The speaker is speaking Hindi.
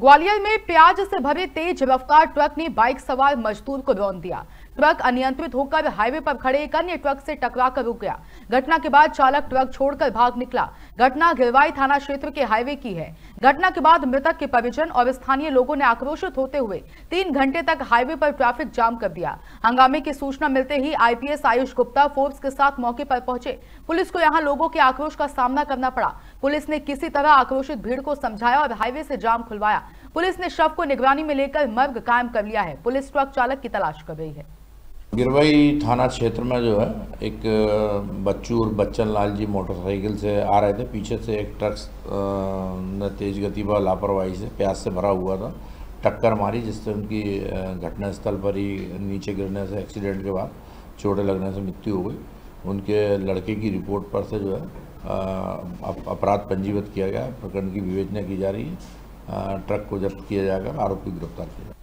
ग्वालियर में प्याज से भरे तेज रफ्तार ट्रक ने बाइक सवार मजदूर को रौन दिया। ट्रक अनियंत्रित होकर हाईवे पर खड़े एक अन्य ट्रक से टकराकर रुक गया। घटना के बाद चालक ट्रक छोड़कर भाग निकला। घटना गिरवाई थाना क्षेत्र के हाईवे की है। घटना के बाद मृतक के परिजन और स्थानीय लोगों ने आक्रोशित होते हुए तीन घंटे तक हाईवे पर ट्रैफ़िक जाम कर दिया। हंगामे की सूचना मिलते ही आईपीएस आयुष गुप्ता फोर्स के साथ मौके पर पहुँचे। पुलिस को यहाँ लोगों के आक्रोश का सामना करना पड़ा। पुलिस ने किसी तरह आक्रोशित भीड़ को समझाया और हाईवे से जाम खुलवाया। पुलिस ने शव को निगरानी में लेकर मर्ग कायम कर लिया है। पुलिस ट्रक चालक की तलाश कर रही है। गिरवई थाना क्षेत्र में जो है, एक बच्चू और बच्चन लाल जी मोटरसाइकिल से आ रहे थे। पीछे से एक ट्रक ने तेज गति व लापरवाही से प्याज से भरा हुआ था। टक्कर मारी, जिससे उनकी घटनास्थल पर ही नीचे गिरने से एक्सीडेंट के बाद चोटें लगने से मृत्यु हो गई। उनके लड़के की रिपोर्ट पर से जो है अपराध पंजीबद्ध किया गया प्रकरण की विवेचना की जा रही है। ट्रक को जब्त किया जाएगा, आरोपी गिरफ़्तार किया जाएगा।